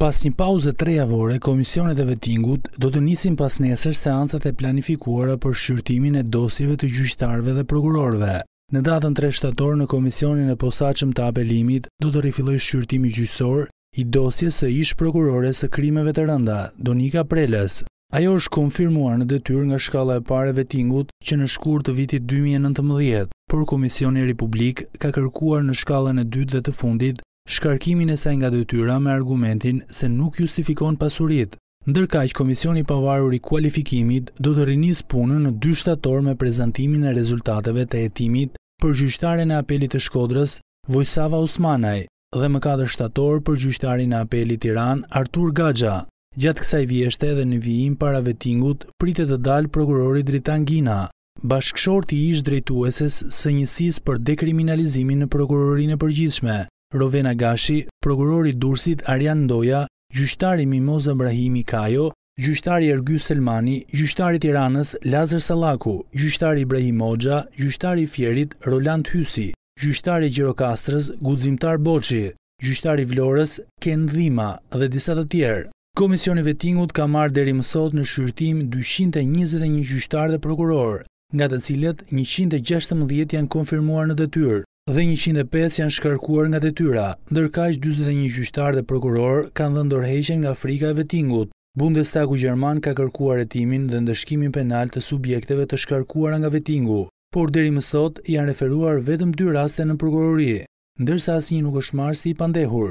Pas një pauze tre javore, komisionet e vetingut do të nisin pasnesër seancat e planifikuara për shqyrtimin e dosjeve të gjyqtarëve dhe prokurorëve. Në datën 3 shtator në komisionin e posaçëm të apelimit do të rifillojë shqyrtimi gjyqësor i dosjes së ish-prokurores së krimeve të rënda, Donika Prelës. Ajo është konfirmuar në detyrë nga shkalla e parë e vetingut që në shkurt të vitit dy mijë e nëntëmbëdhjetë, por Komisioneri Publik ka kërkuar në shkallën e dytë dhe të fundit shkarkimin e saj nga detyra me argumentin se nuk justifikon pasuritë. Ndërkaq, Komisioni i Pavarur i Kualifikimit do të rinisë punën në dy shtator me prezantimin e rezultateve të hetimit për gjyqtaren e Apelit të Shkodrës, Vojsava Osmanaj, dhe më katër shtator për gjyqtarin e Apelit Tiranë, Artur Gaxha. Gjatë kësaj vjeshte dhe në vijim para vetingut, pritet të dalë prokurori Dritan Gina, bashkëshorti i ish-drejtueses së Njësisë për Dekriminalizimin në Prokurorinë e Përgjithshme, Rovena Gashi, prokurori i Durrësit Arjan Ndoja, gjyqtari Mimoza Brahimi Kajo, gjyqtari Ergys Selmani, gjyqtari i Tiranës Lazër Sallaku, gjyqtari Ibrahim Hoxha, gjyqtari i Fierit Roland Hysi, gjyqtari i Gjirokastrës Guximtar Boçi. gjyqtari i Vlorës, Ken Dhima dhe disa të tjerë. Komisioni i Vetingut ka marrë deri më sot në shqyrtim dyqind e njëzet e një gjyqtarë dhe prokurorë, nga të cilët njëqind e gjashtëmbëdhjetë janë konfirmuar në detyrë dhe njëqind e pesë janë shkarkuar nga detyra. Ndërkaq, dyzet e një gjyqtarë dhe prokurorë kanë dhënë dorëheqjen nga frika e vetingut. Bundestagu gjerman ka kërkuar hetimin dhe ndëshkimin penal të subjekteve të shkarkuara nga vetingu, por deri më sot janë referuar vetëm dy raste në prokurori. Ndërsa asnjë nuk është marrë si i pandehur.